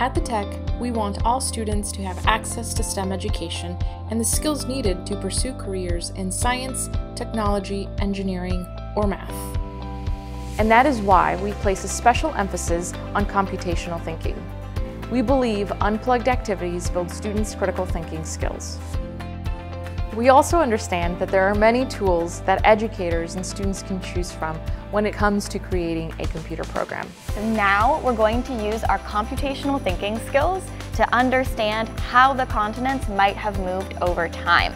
At the Tech, we want all students to have access to STEM education and the skills needed to pursue careers in science, technology, engineering, or math. And that is why we place a special emphasis on computational thinking. We believe unplugged activities build students' critical thinking skills. We also understand that there are many tools that educators and students can choose from when it comes to creating a computer program. So now we're going to use our computational thinking skills to understand how the continents might have moved over time.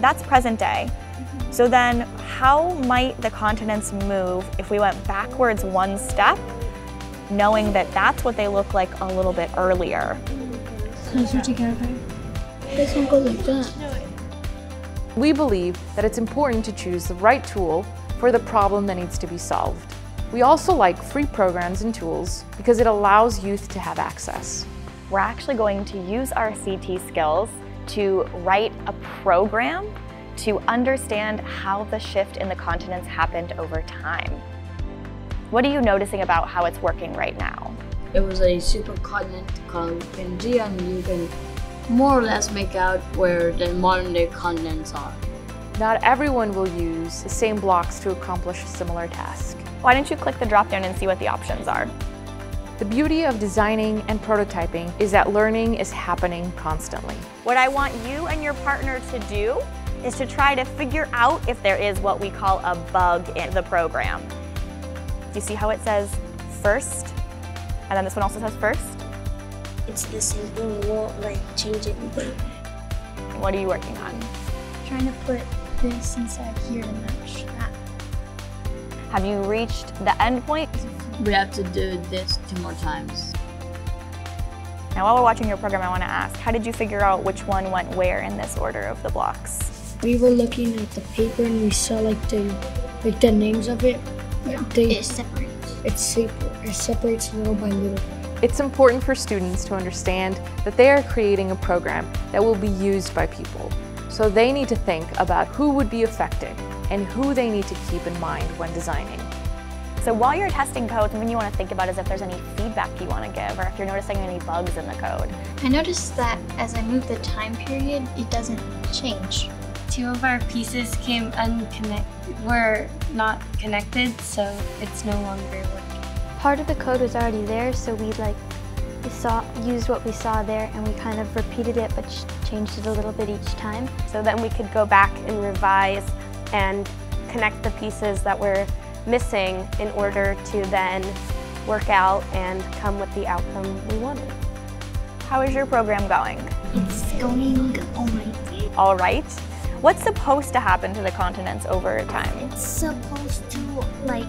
That's present day. Mm-hmm. So then how might the continents move if we went backwards one step, knowing that that's what they look like a little bit earlier? Closer together. This one goes like that. We believe that it's important to choose the right tool for the problem that needs to be solved. We also like free programs and tools because it allows youth to have access. We're actually going to use our CT skills to write a program to understand how the shift in the continents happened over time. What are you noticing about how it's working right now? It was a supercontinent called Pangaea and you can more or less make out where the modern day continents are. Not everyone will use the same blocks to accomplish a similar task. Why don't you click the drop down and see what the options are? The beauty of designing and prototyping is that learning is happening constantly. What I want you and your partner to do is to try to figure out if there is what we call a bug in the program. Do you see how it says first? And then this one also says first? It's the same thing. We won't like change anything. What are you working on? Trying to put this inside here to match that. Have you reached the end point? We have to do this two more times. Now while we're watching your program, I want to ask, how did you figure out which one went where in this order of the blocks? We were looking at the paper and we saw like the like the names of it. Yeah, They, it separates. it, separ- it separates little by little. It's important for students to understand that they are creating a program that will be used by people. So they need to think about who would be affected and who they need to keep in mind when designing. So while you're testing code, something you want to think about is if there's any feedback you want to give or if you're noticing any bugs in the code. I noticed that as I move the time period, it doesn't change. two of our pieces came unconnected were not connected so it's no longer working part of the code was already there, so we like we saw used what we saw there and we kind of repeated it but changed it a little bit each time. So then we could go back and revise and connect the pieces that were missing in order to then work out and come with the outcome we wanted. How is your program going? It's going alright. All right. What's supposed to happen to the continents over time? It's supposed to like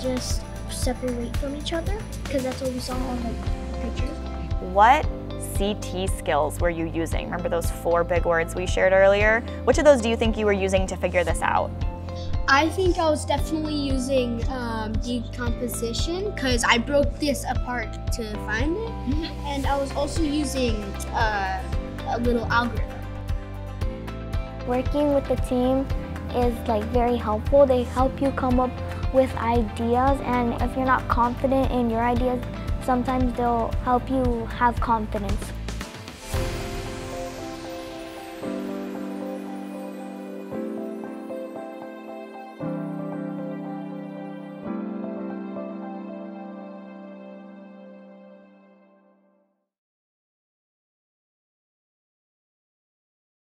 just separate from each other because that's what we saw on the pictures. What CT skills were you using? Remember those four big words we shared earlier? Which of those do you think you were using to figure this out? I think I was definitely using um, decomposition because I broke this apart to find it, and I was also using uh, a little algorithm. Working with the team is like very helpful. They help you come up with ideas and if you're not confident in your ideas, sometimes they'll help you have confidence.